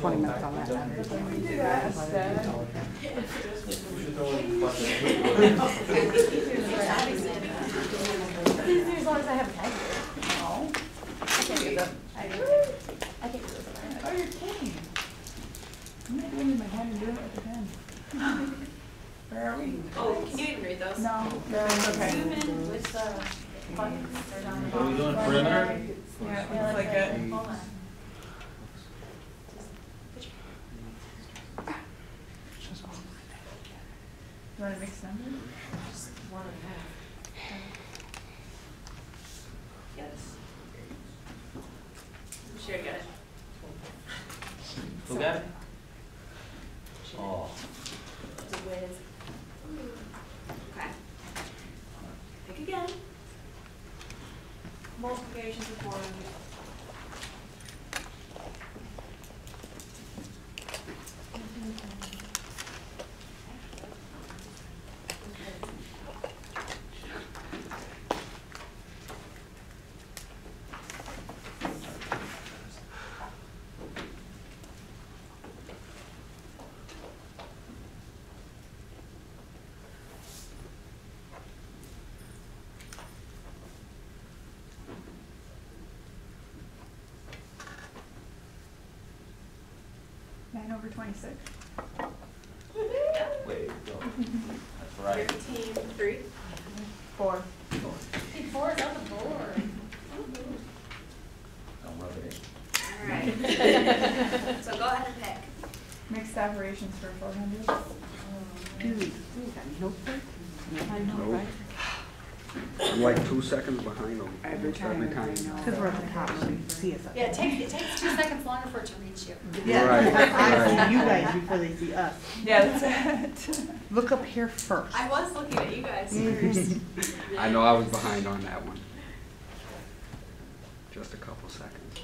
twenty minutes on that. As long as I have a pen. No. I can't do this. I can't do this. Oh, you're kidding. I'm not doing it in my hand and doing it with the pen. Where are we? Oh, can you even read those? No, no, okay. Zoom in with the buttons or Are we bottom. doing perimeter? Yeah, Yeah, looks like it. You want to mix Just One and a half. Yes. Sure, got it. Who got it? Oh. It's a whiz. Okay. Pick again. Multiplications of four hundred. Nine over twenty-six. Wait, go. That's right. Thirteen, three. Four. Hey, four is on the board. Don't rub it in. Alright. So go ahead and pick. Mixed operations for four hundred. Dude, you got notebook? I know, right? I'm like two seconds behind them. Every almost every time. time. Because we're at the top, so you see us. up Yeah, it there. takes, it takes two seconds longer for it to reach you. Yeah, Right, I right. see you guys before they see us. Yeah, that's it. Look up here first. I was looking at you guys first. I know I was behind on that one. Just a couple seconds.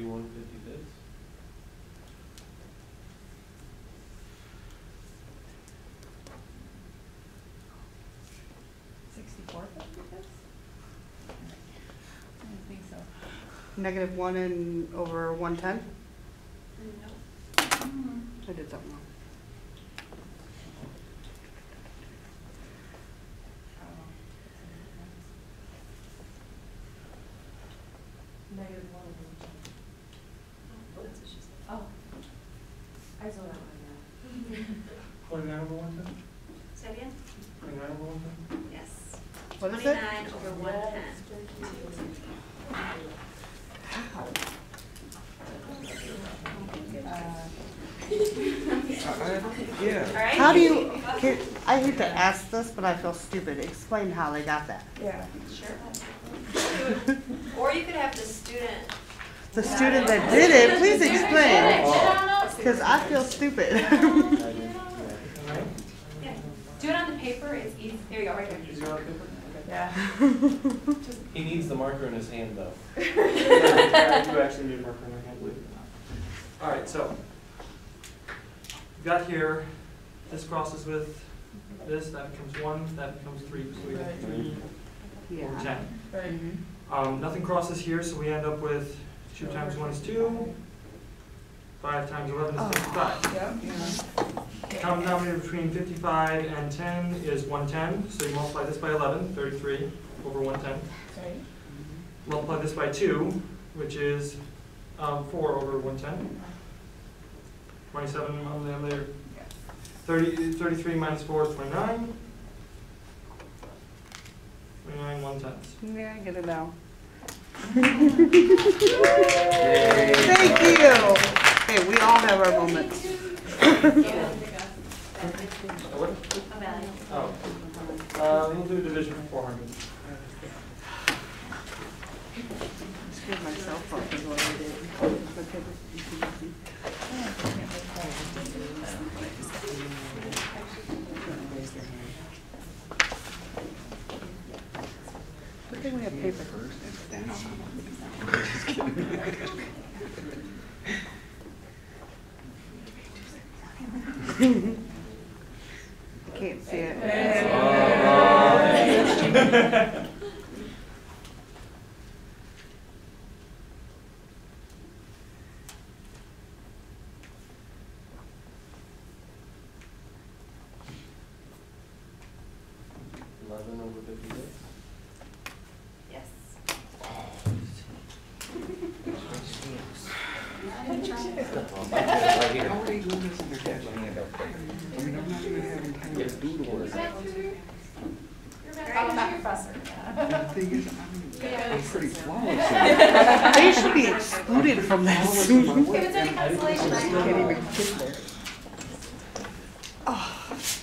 Thirty-one fifty-six? Sixty-four fifty-six? I don't think so. Negative one and over one ten? No. I did something wrong. Oh, Negative one of them. Oh, that's what she said. Oh. I saw that one, Twenty-nine over one ten? Say it again? Twenty-nine over one ten? Yes. What is it? Twenty-nine over one ten. Yeah. All right? How do you, can- I hate to ask this, but I feel stupid. Explain how they got that. Yeah. Sure. Or you could have the student. The student that did it, please explain. I don't know. Because I feel stupid. Do it on the paper, it's easy. Here you go, right here. Is your paper? Yeah. He needs the marker in his hand though. Yeah, You actually need a marker in your hand, believe it or not. All right, so. you Got here, this crosses with this, that becomes one, that becomes three, so we have three over Yeah. ten. Right. Mhm. Um, nothing crosses here, so we end up with two times one is two, five times eleven is fifty-five. Yep. Common denominator between fifty-five and ten is one ten, so you multiply this by 11, 33 over one ten. Right. Multiply this by two, which is, um, four over one ten. Twenty-seven on the later. Yeah. Thirty, thirty-three minus four is twenty-nine. Twenty-nine, one tenths. Yeah, I get it now. Thank you. Hey, we all have our moments. Oh. Uh, we'll do division for 400. Myself I we have paper. Mm-hmm. doodle it. I'm a professor. And the thing is, I'm, I'm pretty flawless. They should be excluded from that Flawless in my Zoom. If it's any consolation, I I can't even get there.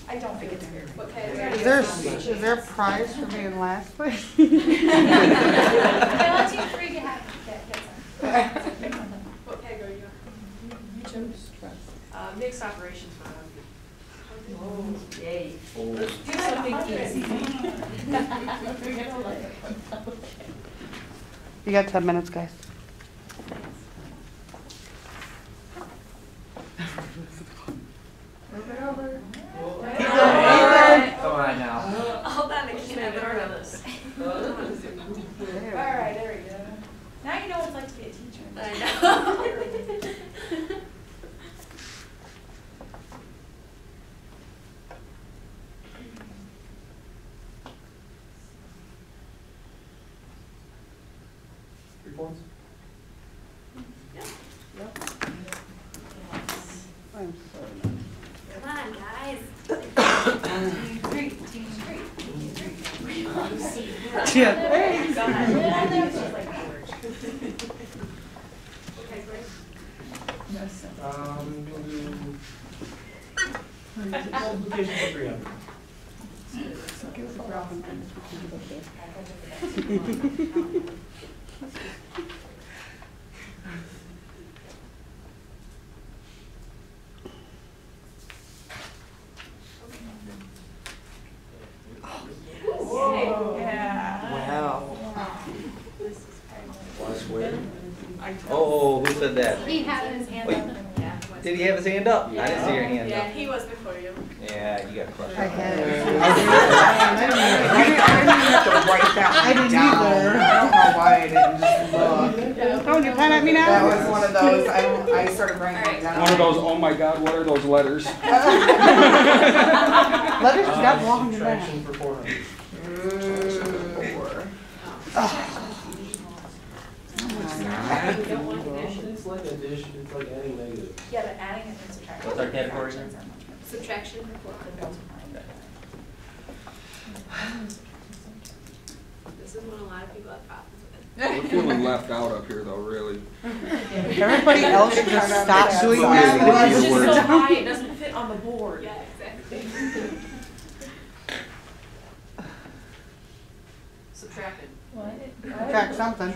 I don't think it's weird. What kind Is there, is there a prize for being last place? Okay, let's you three get happy, get, get some. What peg are you on? Uh, mixed operations fund. Yay. Do something easy. You got ten minutes, guys. Come on now. Hold on, I can't have this. All right, there we go. Now you know what it's like to be a teacher. I know. Reports? I'm sorry. Come on, guys. Three, team three. Yeah. Okay, great. Um, we'll do. Multiplication for three hundred. Wow. Oh, who said that? He had his hand up. Yeah. Did he have his hand up? I didn't see your hand Yeah, up. he was before you. Yeah, you got crushed. I had. I didn't, I didn't even have to write that one I didn't down. either. I don't know why I didn't just look. Don't you pen at me now? That now? was one of those, I, I started writing it down. One of those, oh my God, what are those letters? Letters uh, got long in that. Subtraction for four hundred. It's like addition, it's like adding negative. Yeah, but adding it and subtracting. What's our category? Fractions are much better. Subtraction for four hundred. This is one a lot of people have problems with. We're feeling left out up here though, really. Everybody else should just stop doing that. Well, it's just just so high, it doesn't fit on the board. Yeah, exactly. Subtracted. Track something.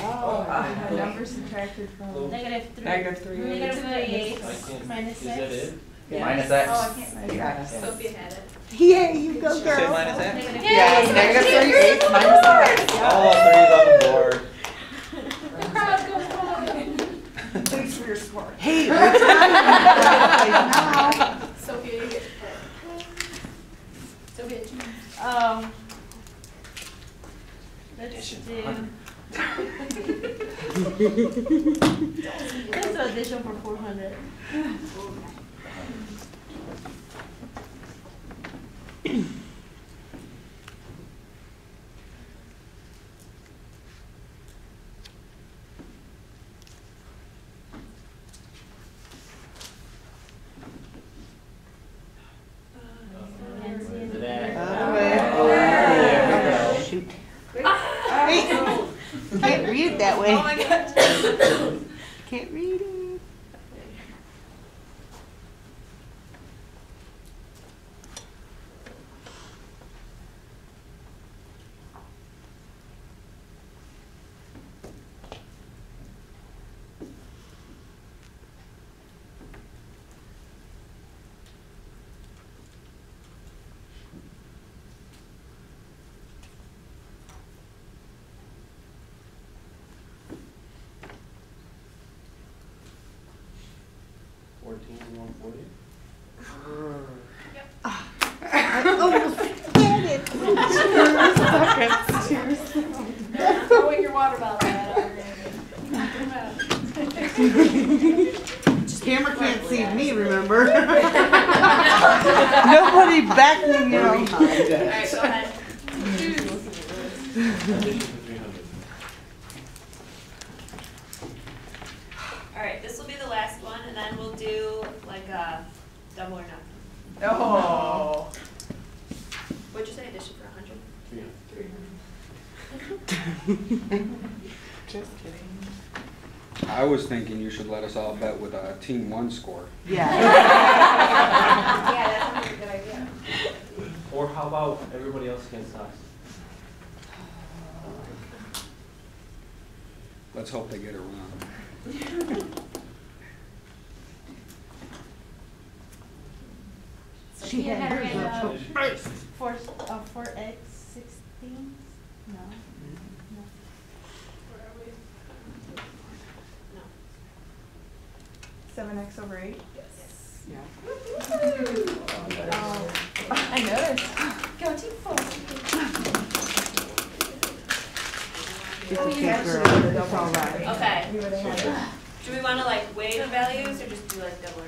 Oh, Number subtracted from. Negative three. Negative three. Negative three. I can't, is that six. Yes. Oh, minus X. Oh, I can't remember. Yeah. Sophia had it. Yeah, you go, girl. Say minus X? Yay. Yeah, it's negative 38 minus X. Yeah. All threes the. Thanks for your support. Hey, Sophia, you get Sophia, um, Let's do... That's audition for 400. Anyone for you? Will be the last one, and then we'll do like a double or nothing. Oh. What'd you say, addition for a hundred? Just kidding. I was thinking you should let us all bet with a team one score. Yeah. Yeah, that sounds like a good idea. Or how about everybody else against us? Let's hope they get it She had Sophia hers had, up uh, first. Four, uh, four X sixteen? No. No. Where are we? No. Seven X over eight? Yes. Yeah. Oh, I noticed. Go team four. It's Oh, you okay, girl. did It's all right. Okay, We would have had it. do we wanna like weigh the values, or just do like double or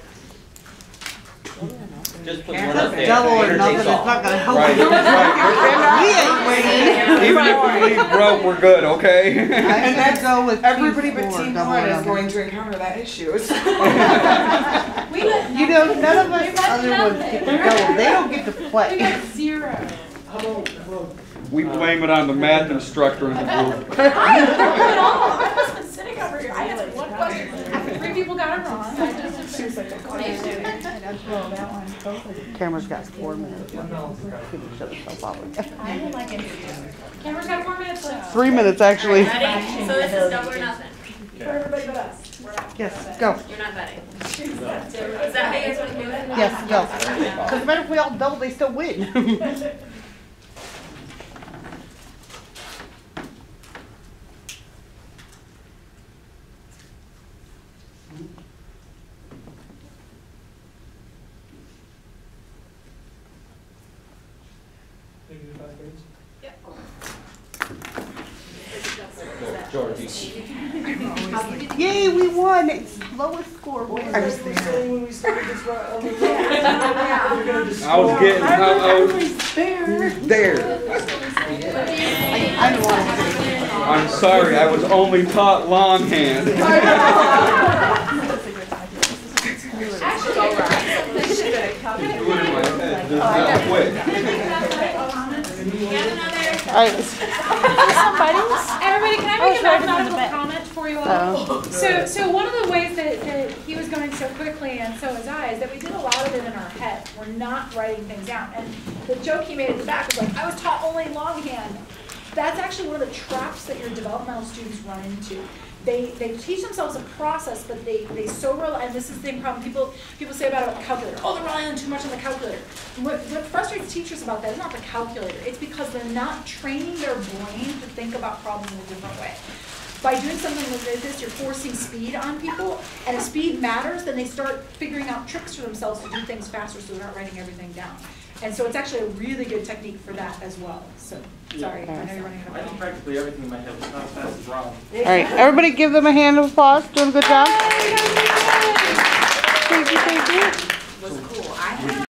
nothing? Just put one up there. double or nothing, takes it's not gonna help. Right, right. We ain't winning. Even if we leave broke, we're good, okay? And that's, go with everybody but four, team double one is going to encounter that issue. We got. You know, none of us other ones nothing. get to double, they don't get to We play. got zero. How about, We blame it on the math instructor in the group. I didn't know at all. I was been sitting over here. I answered one question. After three people got it wrong, I just. She was like, What are you doing? well, that one, both of them. Camera's got four minutes. One balance is right. Couldn't shut off. I didn't like it. Camera's got four minutes left. Three minutes, actually. Ready? So this is double or nothing? For everybody but us. Yes, go. You're not betting. Is that how you guys wanna do it? Yes, go. Doesn't matter if we all double, they still win. Think you do five grades? Georgie. Yay, we won. It's lowest score. wins. I was saying when we started this, right, oh, we're. I was getting, I, I was there. there. I don't want to. I'm sorry, I was only taught longhand. Actually, Do it in my head, just that quick. You have another? Alright, Everybody, can I Oh, make a sure, I didn't mathematical bet. comment for you all? Oh. So, so one of the ways that, that he was going so quickly and so was I, is that we did a lot of it in our head. We're not writing things down. And the joke he made at the back was like, I was taught only longhand. That's actually one of the traps that your developmental students run into. They, they teach themselves a process, but they, they so rely, and this is the problem people, people say about a calculator, oh, they're relying too much on the calculator. What, what frustrates teachers about that is not the calculator, it's because they're not training their brain to think about problems in a different way. By doing something like this, you're forcing speed on people, and if speed matters, then they start figuring out tricks for themselves to do things faster, so they're not writing everything down. And so it's actually a really good technique for that as well, so, sorry, I know you're running out of time. I know time. practically everything in my head, but not as fast as Rob. alright, everybody give them a hand of applause. Doing a good job. Thank you, thank you.